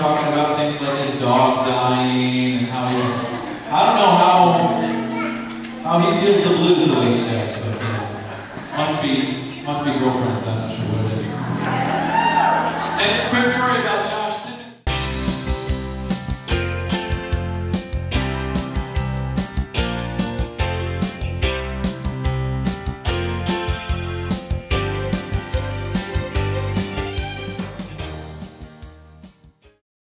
talking about things like his dog dying and how he, I don't know how, how he feels the blues the way he does, but uh, must be, must be girlfriends, I'm not sure what it is. And a quick story about